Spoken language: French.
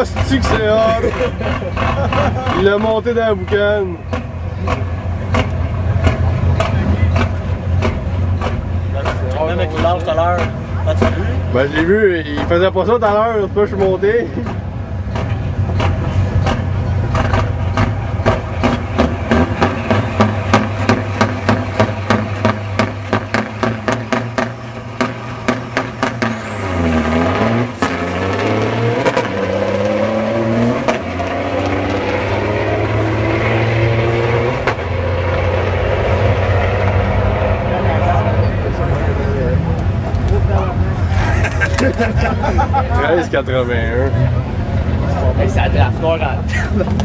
Oh, c'est que c'est hot! Il l'a monté dans la boucane. Même avec l'âge tout à l'heure. As-tu vu? Ben, je l'ai vu, il faisait pas ça tout à l'heure, c'est pas je suis monté. Treize quatre-vingt-un. Hey, ça a de la.